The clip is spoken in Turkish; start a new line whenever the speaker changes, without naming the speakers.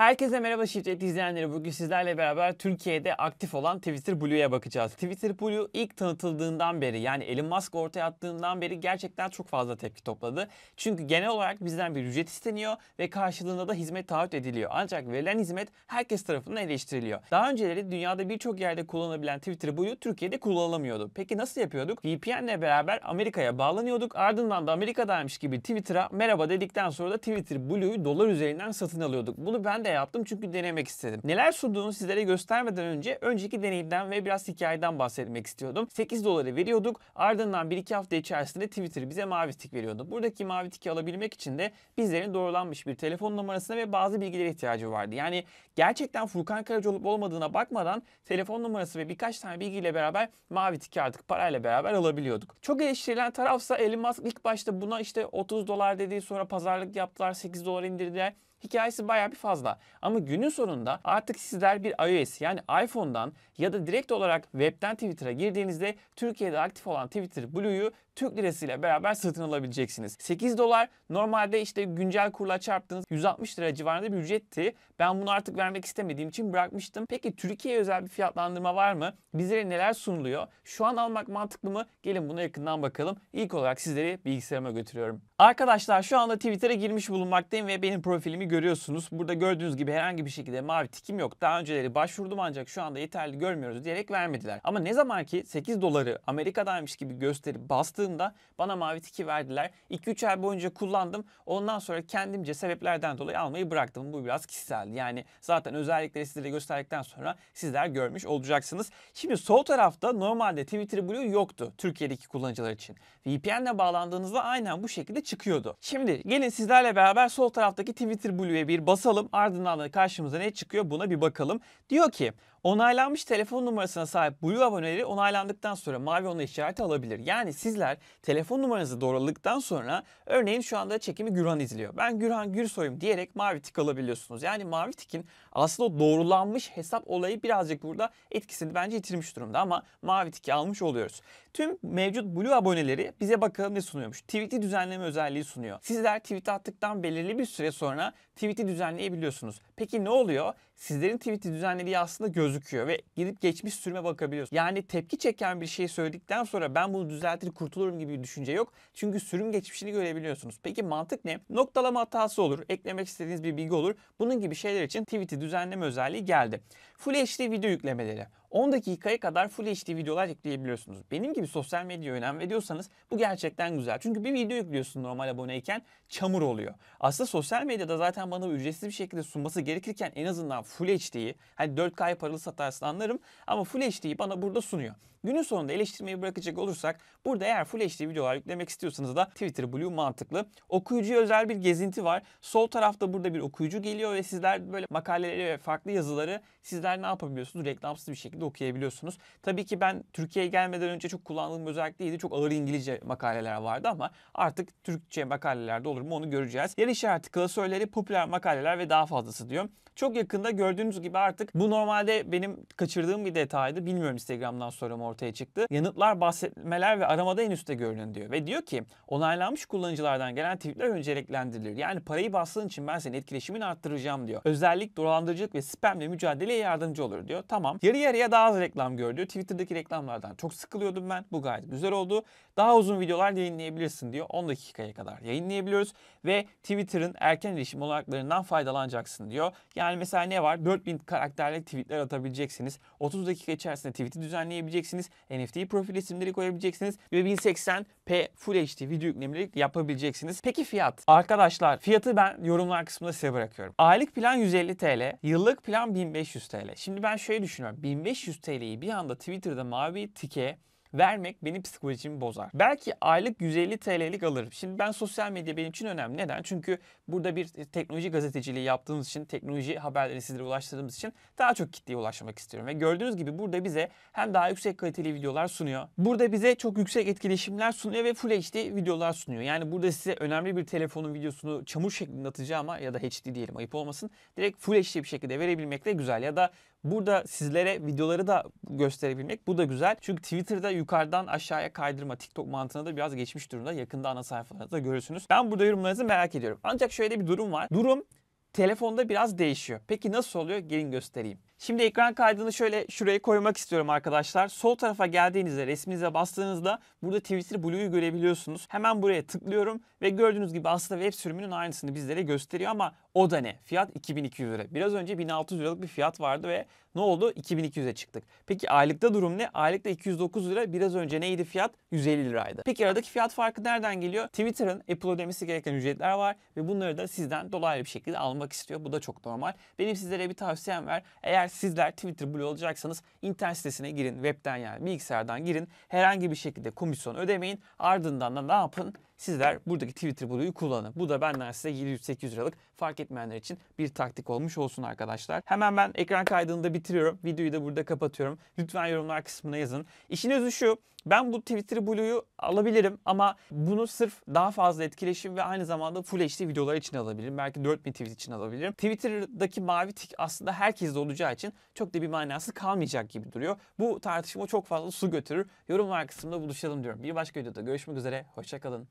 Herkese merhaba Şifret izleyenleri. Bugün sizlerle beraber Türkiye'de aktif olan Twitter Blue'ya bakacağız. Twitter Blue ilk tanıtıldığından beri yani Elon Musk ortaya attığından beri gerçekten çok fazla tepki topladı. Çünkü genel olarak bizden bir ücret isteniyor ve karşılığında da hizmet taahhüt ediliyor. Ancak verilen hizmet herkes tarafından eleştiriliyor. Daha önceleri dünyada birçok yerde kullanabilen Twitter Blue Türkiye'de kullanılamıyordu. Peki nasıl yapıyorduk? VPN ile beraber Amerika'ya bağlanıyorduk. Ardından da Amerika'daymış gibi Twitter'a merhaba dedikten sonra da Twitter Blue'yu dolar üzerinden satın alıyorduk. Bunu ben de yaptım çünkü denemek istedim. Neler sunduğunu sizlere göstermeden önce önceki deneyimden ve biraz hikayeden bahsetmek istiyordum. 8 doları veriyorduk. Ardından 1-2 hafta içerisinde Twitter bize mavi tik veriyordu. Buradaki mavi tiki alabilmek için de bizlerin doğrulanmış bir telefon numarasına ve bazı bilgilere ihtiyacı vardı. Yani gerçekten Furkan Karaca olup olmadığına bakmadan telefon numarası ve birkaç tane bilgiyle beraber mavi tiki artık parayla beraber alabiliyorduk. Çok eleştirilen tarafsa Elon Musk ilk başta buna işte 30 dolar dedi sonra pazarlık yaptılar 8 dolar indirdiler hikayesi baya bir fazla. Ama günün sonunda artık sizler bir iOS yani iPhone'dan ya da direkt olarak webten Twitter'a girdiğinizde Türkiye'de aktif olan Twitter Blue'yu Türk lirasıyla beraber satın alabileceksiniz. 8 dolar normalde işte güncel kurla çarptığınız 160 lira civarında bir ücretti. Ben bunu artık vermek istemediğim için bırakmıştım. Peki Türkiye'ye özel bir fiyatlandırma var mı? Bizlere neler sunuluyor? Şu an almak mantıklı mı? Gelin buna yakından bakalım. İlk olarak sizleri bilgisayarıma götürüyorum. Arkadaşlar şu anda Twitter'a girmiş bulunmaktayım ve benim profilimi görüyorsunuz. Burada gördüğünüz gibi herhangi bir şekilde mavi tikim yok. Daha önceleri başvurdum ancak şu anda yeterli görmüyoruz diyerek vermediler. Ama ne zaman ki 8 doları Amerika'daymış gibi gösterip bastığımda bana mavi tiki verdiler. 2-3 ay boyunca kullandım. Ondan sonra kendimce sebeplerden dolayı almayı bıraktım. Bu biraz kişisel. Yani zaten özellikleri sizlere gösterdikten sonra sizler görmüş olacaksınız. Şimdi sol tarafta normalde Twitter Blue yoktu Türkiye'deki kullanıcılar için. VPN'le bağlandığınızda aynen bu şekilde çıkıyordu. Şimdi gelin sizlerle beraber sol taraftaki Twitter Blue'ye bir basalım. Ardından da karşımıza ne çıkıyor buna bir bakalım. Diyor ki Onaylanmış telefon numarasına sahip Blue aboneleri onaylandıktan sonra mavi onay işareti alabilir. Yani sizler telefon numaranızı doğruladıktan sonra örneğin şu anda çekimi Gürhan izliyor. Ben Gürhan Gürsoy'um diyerek mavi tik alabiliyorsunuz. Yani mavi tikin aslında doğrulanmış hesap olayı birazcık burada etkisini bence yitirmiş durumda ama mavi tiki almış oluyoruz. Tüm mevcut Blue aboneleri bize bakalım ne sunuyormuş. Tweet'i düzenleme özelliği sunuyor. Sizler tweet attıktan belirli bir süre sonra tweet'i düzenleyebiliyorsunuz. Peki ne oluyor? Sizlerin tweet'i düzenlediği aslında gözüküyor ve gidip geçmiş sürüme bakabiliyorsunuz. Yani tepki çeken bir şey söyledikten sonra ben bunu düzeltir kurtulurum gibi bir düşünce yok. Çünkü sürüm geçmişini görebiliyorsunuz. Peki mantık ne? Noktalama hatası olur, eklemek istediğiniz bir bilgi olur. Bunun gibi şeyler için tweet'i düzenleme özelliği geldi. Full HD video yüklemeleri. 10 dakikaya kadar Full HD videolar yükleyebiliyorsunuz. Benim gibi sosyal medya önem veriyorsanız bu gerçekten güzel. Çünkü bir video yüklüyorsun normal aboneyken çamur oluyor. Aslında sosyal medyada zaten bana ücretsiz bir şekilde sunması gerekirken en azından Full HD'yi hani 4K'ya paralı satarsın anlarım ama Full HD'yi bana burada sunuyor. Günün sonunda eleştirmeyi bırakacak olursak burada eğer Full HD videolar yüklemek istiyorsanız da Twitter Blue mantıklı. Okuyucuya özel bir gezinti var. Sol tarafta burada bir okuyucu geliyor ve sizler böyle makaleleri ve farklı yazıları sizler ne yapabiliyorsunuz? Reklamsız bir şekilde okuyabiliyorsunuz. Tabii ki ben Türkiye'ye gelmeden önce çok kullandığım bir özellik değildi. Çok ağır İngilizce makaleler vardı ama artık Türkçe makalelerde olur mu onu göreceğiz. Yer işareti klasörleri, popüler makaleler ve daha fazlası diyor. Çok yakında gördüğünüz gibi artık bu normalde benim kaçırdığım bir detaydı. Bilmiyorum Instagram'dan sonra mı ortaya çıktı. Yanıtlar, bahsetmeler ve aramada en üstte görünün diyor. Ve diyor ki onaylanmış kullanıcılardan gelen tweetler önceliklendirilir. Yani parayı bastığın için ben senin etkileşimini arttıracağım diyor. Özellik dolandırıcılık ve spamle mücadeleye yardımcı olur diyor. Tamam. Yarı yarıya daha az reklam gör diyor. Twitter'daki reklamlardan çok sıkılıyordum ben. Bu gayet güzel oldu. Daha uzun videolar yayınlayabilirsin diyor. 10 dakikaya kadar yayınlayabiliyoruz. Ve Twitter'ın erken erişim olanaklarından faydalanacaksın diyor. Yani mesela ne var? 4000 karakterli tweetler atabileceksiniz. 30 dakika içerisinde tweet'i düzenleyebileceksiniz. NFT profil isimleri koyabileceksiniz. Ve 1080p Full HD video yüklemeleri yapabileceksiniz. Peki fiyat? Arkadaşlar fiyatı ben yorumlar kısmında size bırakıyorum. Aylık plan 150 TL, yıllık plan 1500 TL. Şimdi ben şöyle düşünüyorum. 1500 TL'yi bir anda Twitter'da mavi tike vermek benim psikolojimi bozar. Belki aylık 150 TL'lik alırım. Şimdi ben sosyal medya benim için önemli. Neden? Çünkü burada bir teknoloji gazeteciliği yaptığımız için, teknoloji haberleri sizlere ulaştırdığımız için daha çok kitleye ulaşmak istiyorum. Ve gördüğünüz gibi burada bize hem daha yüksek kaliteli videolar sunuyor. Burada bize çok yüksek etkileşimler sunuyor ve Full HD videolar sunuyor. Yani burada size önemli bir telefonun videosunu çamur şeklinde atacağıma ya da HD diyelim ayıp olmasın. Direkt Full HD bir şekilde verebilmek de güzel. Ya da burada sizlere videoları da gösterebilmek bu da güzel. Çünkü Twitter'da yukarıdan aşağıya kaydırma TikTok mantığına da biraz geçmiş durumda. Yakında ana sayfalarda görürsünüz. Ben burada yorumlarınızı merak ediyorum. Ancak şöyle bir durum var. Durum telefonda biraz değişiyor. Peki nasıl oluyor? Gelin göstereyim. Şimdi ekran kaydını şöyle şuraya koymak istiyorum arkadaşlar. Sol tarafa geldiğinizde resminize bastığınızda burada Twitter Blue'yu görebiliyorsunuz. Hemen buraya tıklıyorum ve gördüğünüz gibi aslında web sürümünün aynısını bizlere gösteriyor ama o da ne? Fiyat 2200 lira. Biraz önce 1600 liralık bir fiyat vardı ve ne oldu? 2200'e çıktık. Peki aylıkta durum ne? Aylıkta 209 lira. Biraz önce neydi fiyat? 150 liraydı. Peki aradaki fiyat farkı nereden geliyor? Twitter'ın Apple ödemesi gereken ücretler var ve bunları da sizden dolaylı bir şekilde almak istiyor. Bu da çok normal. Benim sizlere bir tavsiyem var. Eğer sizler Twitter Blue olacaksanız internet sitesine girin. Webten yani bilgisayardan girin. Herhangi bir şekilde komisyon ödemeyin. Ardından da ne yapın? Sizler buradaki Twitter Blue'yu kullanın. Bu da benden size 700-800 liralık fark etmeyenler için bir taktik olmuş olsun arkadaşlar. Hemen ben ekran kaydını da bitiriyorum. Videoyu da burada kapatıyorum. Lütfen yorumlar kısmına yazın. İşin özü şu. Ben bu Twitter Blue'yu alabilirim ama bunu sırf daha fazla etkileşim ve aynı zamanda Full HD videolar için alabilirim. Belki 4000 tweet için alabilirim. Twitter'daki mavi tik aslında herkeste olacağı için çok da bir manası kalmayacak gibi duruyor. Bu tartışma çok fazla su götürür. Yorumlar kısmında buluşalım diyorum. Bir başka videoda görüşmek üzere. Hoşçakalın.